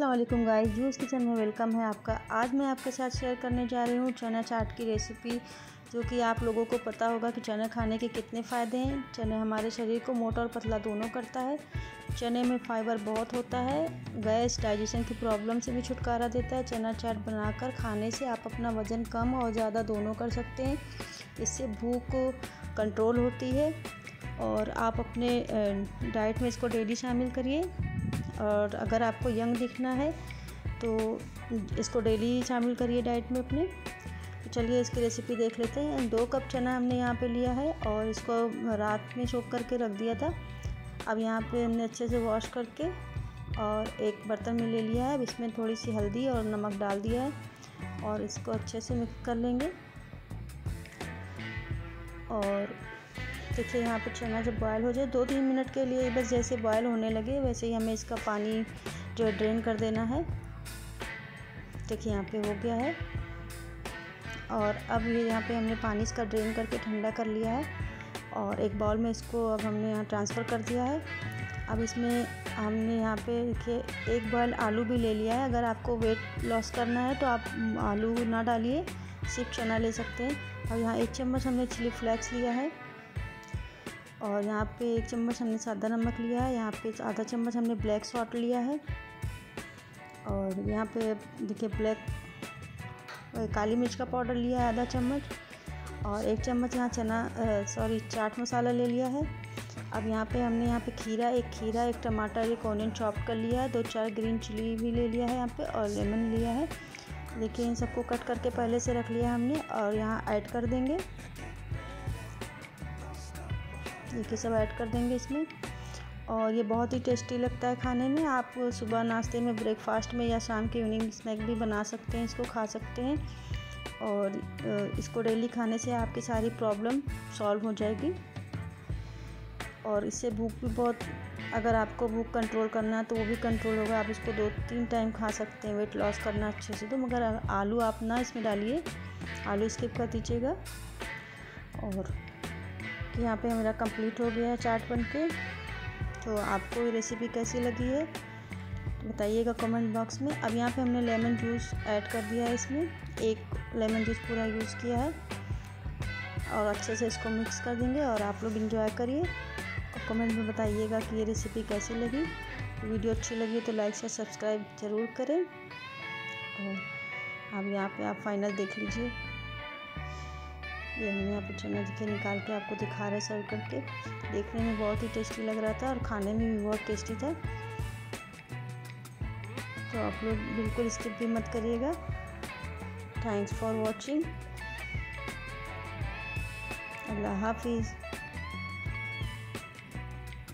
वालेकुम guys juice kitchen में welcome है आपका। आज मैं आपके साथ शेयर करने जा रही हूँ चना चाट की रेसिपी, जो कि आप लोगों को पता होगा कि चना खाने के कितने फ़ायदे हैं। चने हमारे शरीर को मोटा और पतला दोनों करता है। चने में फाइबर बहुत होता है, गैस, डाइजेशन की प्रॉब्लम से भी छुटकारा देता है। चना चाट बनाकर खाने से आप अपना वज़न कम और ज़्यादा दोनों कर सकते हैं। इससे भूख कंट्रोल होती है और आप अपने डाइट में इसको डेली शामिल करिए। और अगर आपको यंग दिखना है तो इसको डेली शामिल करिए डाइट में अपने। तो चलिए इसकी रेसिपी देख लेते हैं। दो कप चना हमने यहाँ पे लिया है और इसको रात में छोक करके रख दिया था। अब यहाँ पे हमने अच्छे से वॉश करके और एक बर्तन में ले लिया है। अब इसमें थोड़ी सी हल्दी और नमक डाल दिया है और इसको अच्छे से मिक्स कर लेंगे। और देखिए यहाँ पर चना जब बॉयल हो जाए दो तीन मिनट के लिए बस जैसे बॉयल होने लगे, वैसे ही हमें इसका पानी जो है ड्रेन कर देना है। देखिए यहाँ पे हो गया है। और अब ये यहाँ पे हमने पानी इसका ड्रेन करके ठंडा कर लिया है। और एक बाउल में इसको अब हमने यहाँ ट्रांसफ़र कर दिया है। अब इसमें हमने यहाँ पे देखिए, एक बॉयल आलू भी ले लिया है। अगर आपको वेट लॉस करना है तो आप आलू ना डालिए, सिर्फ़ चना ले सकते हैं। और यहाँ एक चम्मच हमने चिली फ्लेक्स लिया है। और यहाँ पे एक चम्मच हमने सादा नमक लिया है, यहाँ पे आधा चम्मच हमने ब्लैक सॉल्ट लिया है। और यहाँ पे देखिए ब्लैक काली मिर्च का पाउडर लिया है आधा चम्मच। और एक चम्मच यहाँ चना सॉरी चाट मसाला ले लिया है। अब यहाँ पे हमने यहाँ पे खीरा, एक खीरा, एक टमाटर, एक ऑनियन चॉप कर लिया है। दो चार ग्रीन चिली भी ले लिया है यहाँ पे और लेमन लिया है। देखिए इन सबको कट करके पहले से रख लिया हमने और यहाँ ऐड कर देंगे। देखिए सब ऐड कर देंगे इसमें। और ये बहुत ही टेस्टी लगता है खाने में। आप सुबह नाश्ते में, ब्रेकफास्ट में या शाम के इवनिंग स्नैक भी बना सकते हैं, इसको खा सकते हैं। और इसको डेली खाने से आपकी सारी प्रॉब्लम सॉल्व हो जाएगी। और इससे भूख भी बहुत, अगर आपको भूख कंट्रोल करना है तो वो भी कंट्रोल होगा। आप इसको दो तीन टाइम खा सकते हैं, वेट लॉस करना अच्छे से। तो मगर आलू आप ना इसमें डालिए। आलू स्किप कर दीजिएगा। और यहाँ पे मेरा कंप्लीट हो गया है चाट बन के तो आपको ये रेसिपी कैसी लगी है? तो बताइएगा कमेंट बॉक्स में। अब यहाँ पे हमने लेमन जूस ऐड कर दिया है इसमें। एक लेमन जूस पूरा यूज़ किया है। और अच्छे से इसको मिक्स कर देंगे और आप लोग इन्जॉय करिए। और कमेंट में बताइएगा कि ये रेसिपी कैसी लगी। वीडियो अच्छी लगी तो लाइक से सब्सक्राइब ज़रूर करें। और अब यहाँ पे आप फाइनल देख लीजिए। ये हमने यहाँ पर चना देखिए निकाल के आपको दिखा रहे सर्व करके। देखने में बहुत ही टेस्टी लग रहा था और खाने में भी बहुत टेस्टी था। तो आप लोग बिल्कुल स्किप भी मत करिएगा। थैंक्स फॉर वॉचिंग अल्लाह हाफिज़।